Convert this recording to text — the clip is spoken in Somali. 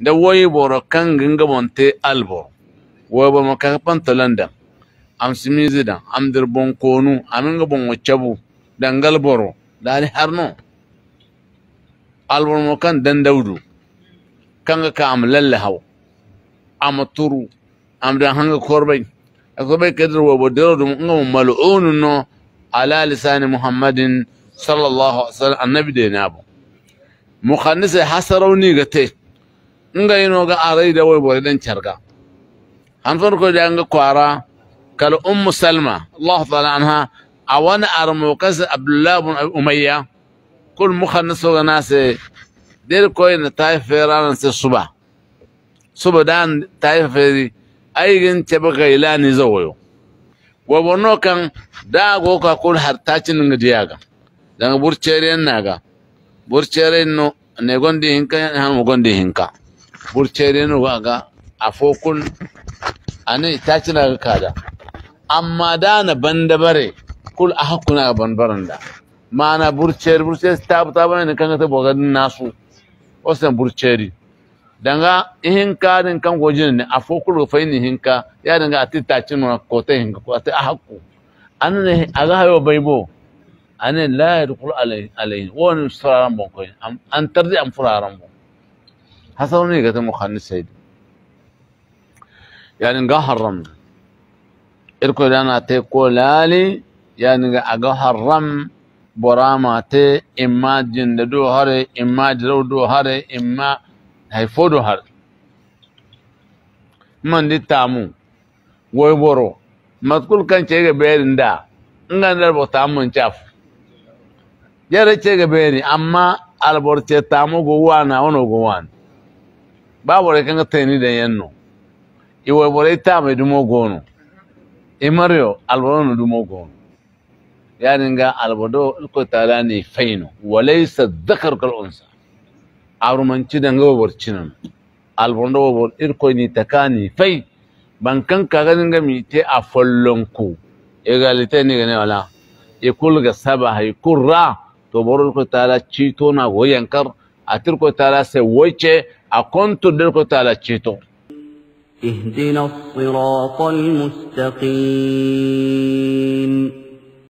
da woyi boro kan ginga albo. Wo bo maka pantolanda am simizi da am dir bon konu aminga bon wachabu. Dangal boro dali harno albor mo kan dan daudu. Kanga ka am lalle haw am turu am dan hanga korbay. Akorbay kadir wo bodiro dum ngam mal'un no ala lisan muhammadin sallallahu alaihi wasallam annabi de nabo. Mukhannis hasarawni gate. Nga yino ga arai da wo bore dan charga han farko da nga kwara kal ummu salma allah ta'ala anha awana armo kas abdullah ibn umayya kul mukhannis ga nase der koy na tay feranan se suba. Suba dan tay feri aigin tebe gaila ni zawoyo wa bono kan go ka kul har tacin nga diyaga daga burcere naga burcere no ne gondi hinka han mo gondi hinka burcerin waga a fokun a ne ta ci na itachina da amma da dana bandabare kul a ahakuna banbaranda mana burcer burcer tab tabana ne kanga ta bogadin nasu. Osan burceri. Danga ihinka din kan gojin ne a fokun afokul faini hinka ya danga atitachin ko ta hinka ko ta ne a aga hayo baibo anne la yadkhul alayhi alayhi won sararan bon ko an tarzi an furaran bon. Haram irko dana te ko lali yani ga aga haram borama te imma jinda do hare imma jiro do hare imma haifodo har man di tamu woy boro matkul kan cege berin da nga ndar bo tamun chaf yare cege beri amma albor ce tamu go wana wono go wan ba bore kan tani da yanno i woy bore tamu dumo gono e mario albor no dumo gono yani nga albodo ko tala ni faino walaysa dhakar kal unsa arumanci da nga wabor cinan albondo wabor irko ni takani fai bankan kaga nga mi te a follonku egalite ni gane wala e kul ga saba hay kurra to boro ko tala cito na go yankar atir ko tala se woce أكنت دنكو تعالى تشيتو اهدنا الصراط المستقيم.